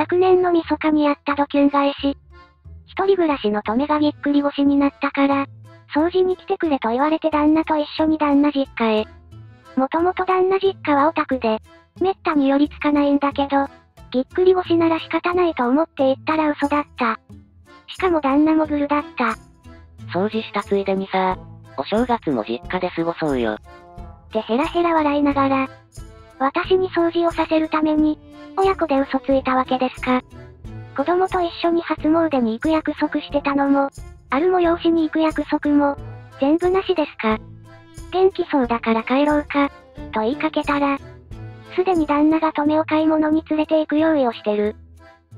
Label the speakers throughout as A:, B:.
A: 昨年の密かにやったドキュン返し。一人暮らしの止めがぎっくり腰になったから、掃除に来てくれと言われて旦那と一緒に旦那実家へ。もともと旦那実家はオタクで、めったに寄りつかないんだけど、ぎっくり腰なら仕方ないと思って行ったら嘘だった。しかも旦那もグルだった。
B: 掃除したついでにさ、お正月も実家で過ごそうよ。
A: ってヘラヘラ笑いながら、私に掃除をさせるために、親子で嘘ついたわけですか。子供と一緒に初詣に行く約束してたのも、ある催しに行く約束も、全部なしですか。元気そうだから帰ろうか、と言いかけたら、すでに旦那が止めを買い物に連れて行く用意をしてる。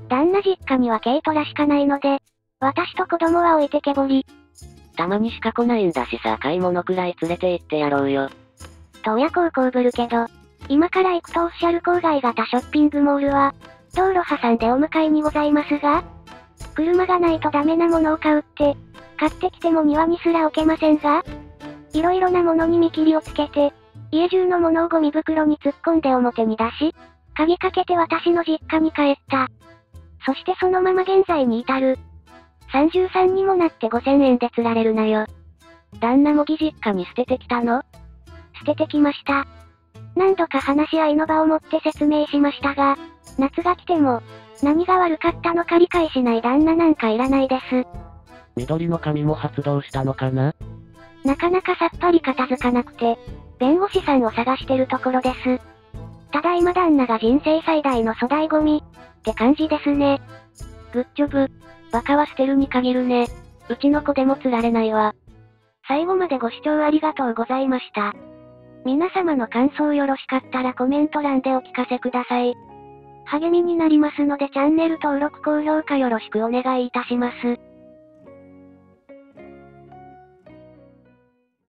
A: 旦那実家には軽トラしかないので、私と子供は置いてけぼり。
B: たまにしか来ないんだしさ、買い物くらい連れて行ってやろうよ。
A: と親子をこうぶるけど、今から行くとおっしゃる郊外型ショッピングモールは、道路挟んでお迎えにございますが、車がないとダメなものを買うって、買ってきても庭にすら置けませんが、いろいろなものに見切りをつけて、家中のものをゴミ袋に突っ込んで表に出し、鍵かけて私の実家に帰った。そしてそのまま現在に至る。33にもなって5000円で釣られるなよ。
B: 旦那も義実家に捨ててきたの
A: 捨ててきました。何度か話し合いの場を持って説明しましたが、夏が来ても、何が悪かったのか理解しない旦那なんかいらないです。
C: 緑の髪も発動したのかな？
A: なかなかさっぱり片付かなくて、弁護士さんを探してるところです。ただいま旦那が人生最大の粗大ゴミ、って感じですね。
B: グッジョブ。バカは捨てるに限るね。うちの子でも釣られないわ。
A: 最後までご視聴ありがとうございました。皆様の感想よろしかったらコメント欄でお聞かせください。励みになりますのでチャンネル登録高評価よろしくお願いいたします。